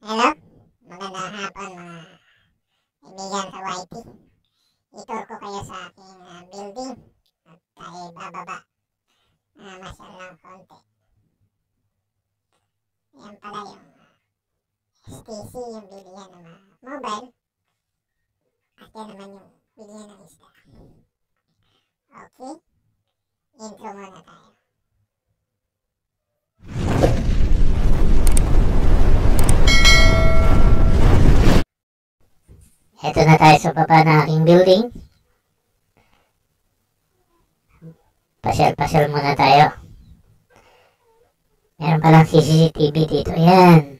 Hello? Magandang hapon mga kaibigan sa YT. Itur ko kayo sa aking ah, building at tayo bababa. Uh, masyal lang konti. Yan pala yung ah, STC, yung bilihan ng mga mobile. At yan naman yung bilihan ng isda. Okay? Intro muna tayo. Ito na tayo sa baba ng aking building. Pasyal-pasyal muna tayo. Meron palang CCTV dito. Yan.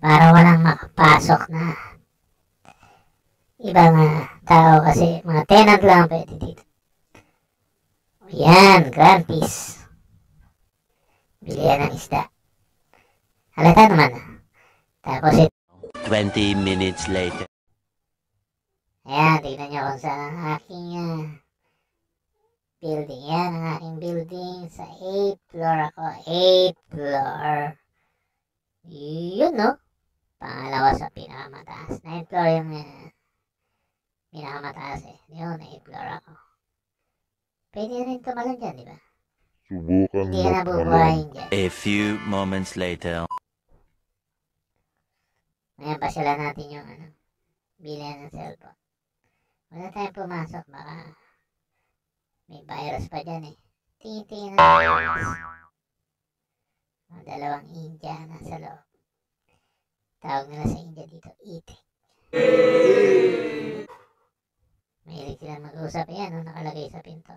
Para walang makapasok na ibang ah, tao kasi mga tenant lang pwede dito. Yan, grand piece. Bilihan ng isda. Halata naman. Tapos ito. 20 minutes later. Ayan, tignan nyo kung saan ang aking ah, building. Yan, ang aking building. Sa 8th floor ako. 8th floor. Yun, no? Pangalawa sa pinakamataas. 9th floor yung uh, pinakamataas eh. Yun, 8th floor ako. Pwede rin tumalon dyan, di ba? Subukan Hindi ka mo nabubuhayin dyan. A few moments later. Ngayon, pasyalan natin yung ano, bilihan ng cellphone. Wala tayong pumasok, baka may virus pa dyan eh. Tingin-tingin na. Mga dalawang India nasa loob. Tawag nila sa India dito, itik. Mahilig sila mag-usap. Yan, oh, nakalagay sa pinto.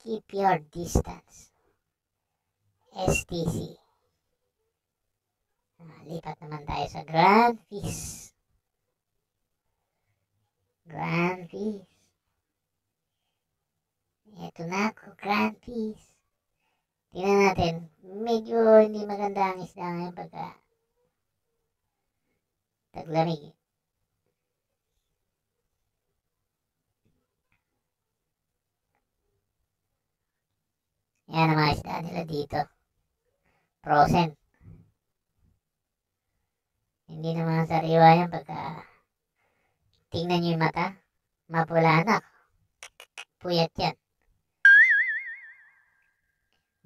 Keep your distance. STC. Ah, lipat naman tayo sa Grand Feast. Grand Feast. Ito na ako, Grand Feast. Tingnan natin, medyo hindi maganda ang isda ngayon pagka taglamig. Yan ang mga isda nila dito. Frozen. Hindi naman sariwa yan pagka tingnan nyo yung mata. Mapula na. Puyat yan.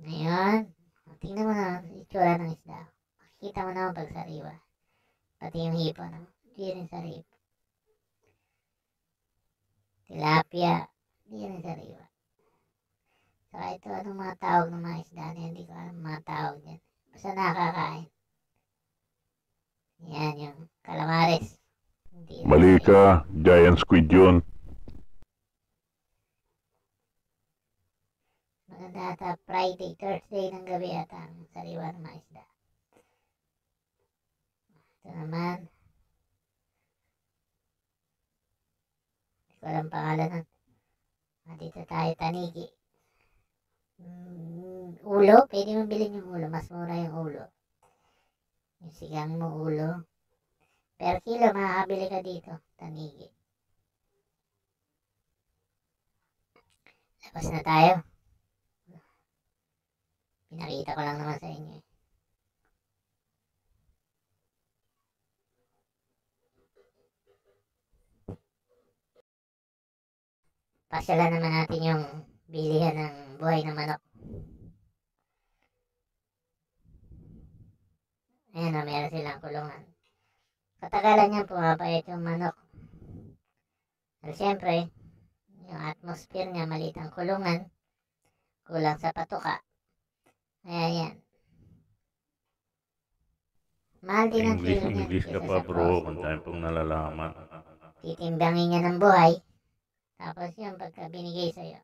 Ngayon, tingnan mo na ang itsura ng isda. Makikita mo naman pag sariwa. Pati yung hipo, no? Hindi rin sariwa. Tilapia, hindi rin sariwa. Saka ito, anong mga tawag ng mga isda na? Hindi ko alam mga tawag yan. Basta nakakain. Yan yung calamares. Mali ka, giant squid yun. Maganda ata Friday, Thursday ng gabi ata ang sariwa ng mga isda. Ito naman. Hindi ko alam pangalan. Ah, dito tayo tanigi. Mm, ulo, pwede mo bilhin yung ulo. Mas mura yung ulo. Yung sigang mo ulo. Per kilo, makakabili ka dito. Tanigi. Labas na tayo. Pinakita ko lang naman sa inyo. Pasyalan naman natin yung bilihan ng buhay ng manok. Ayan o, meron silang kulungan. Katagalan niyan pumapayat yung manok. Pero siyempre, yung atmosphere niya, maliit ang kulungan, kulang sa patuka. Kaya yan. Mahal din ang English, niyan English ka pa bro, kung tayo pong nalalaman. Titimbangin niya ng buhay. Tapos yun, pagka binigay sa'yo,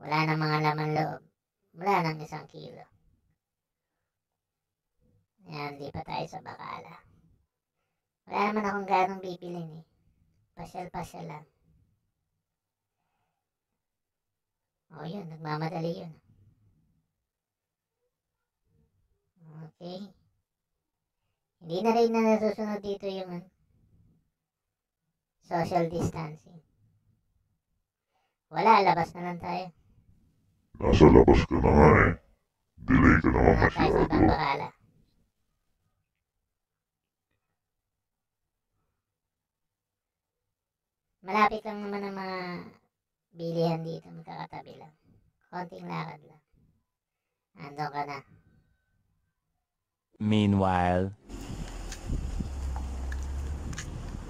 wala nang mga laman loob. Wala nang isang kilo. Yan, di pa tayo sa bakala. Wala naman akong ganong bibilin eh. Pasyal-pasyal lang. O yun, nagmamadali yun. Okay. Hindi na rin na nasusunod dito yung ano, social distancing. Wala, labas na lang tayo. Nasa labas ka na nga eh. Delay ka naman masyado. Nasa bahala. Malapit lang naman ang mga bilihan dito. Magkakatabi lang. Konting lakad lang. Andun ka na. Meanwhile,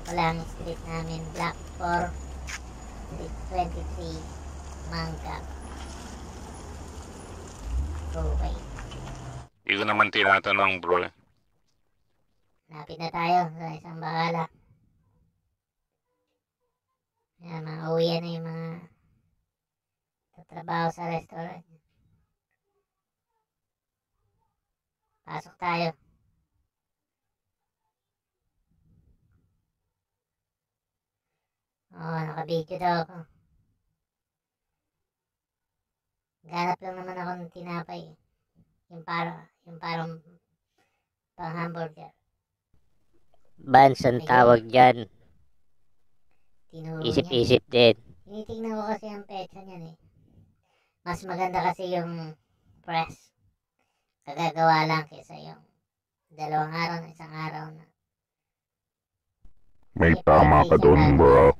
Wala ang street namin, Block 4, Street 23, Mangga. Okay. Hindi ko naman tinatanong bro. eh. Lapit na tayo sa isang bakala. Yan, mga uwi na yung mga tatrabaho sa restaurant. Pasok tayo. Oo, oh, naka-video daw ako. Ganap lang naman ako ng tinapay. Yung para, yung parang pang hamburger. Bans ang tawag dyan. Isip-isip din. Tinitingnan ko kasi ang petsa niyan eh. Mas maganda kasi yung press. Kagagawa lang kaysa yung dalawang araw na isang araw na. May tama ka doon bro.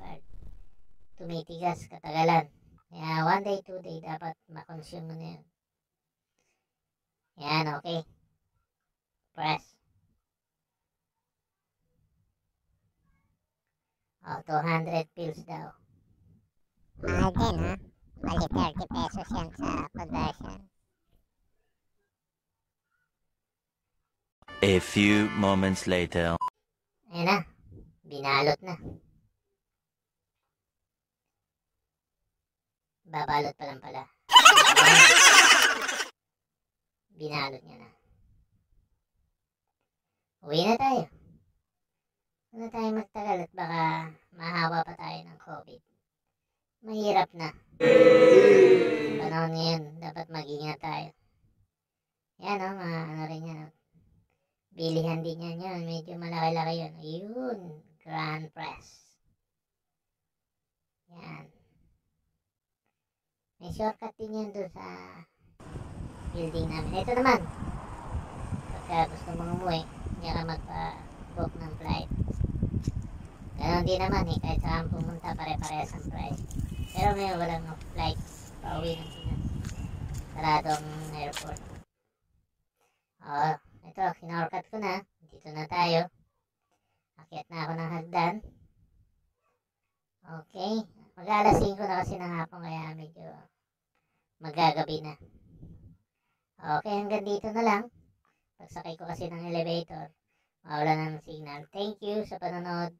Tumitigas katagalan. Kaya one day, two day, dapat makonsume mo na yun. Yan, okay. Press. Oh, 200 pills daw. Mahal din ha. Bali 30 pesos yan sa conversion. A few moments later. Ayan na. Binalot na. Babalot pa lang pala. Binalot niya na. Uwi na tayo. Huwag na tayo magtagal at baka mahawa pa tayo ng COVID. Mahirap na. Panahon ngayon, dapat mag-ingat tayo. Yan o, mga ano rin yan. oh. Bilihan din yan yun. Medyo malaki-laki yun. Ayun. Grand Press. Yan. May shortcut din yan doon sa building namin. Ito naman. Pagka gusto mong umuwi, hindi ka magpa-book ng flight. Ganon din naman eh. Kahit saan pumunta, pare-parehas ang price. Pero ngayon walang flight pauwi ng Pinas. Sarado ang airport. Oo. Ito, kinorkat ko na. Dito na tayo. Akyat na ako ng hagdan. Okay. Mag-alas 5 na kasi ng hapon kaya medyo magagabi na. Okay, hanggang dito na lang. Pagsakay ko kasi ng elevator, mawala ng signal. Thank you sa panonood.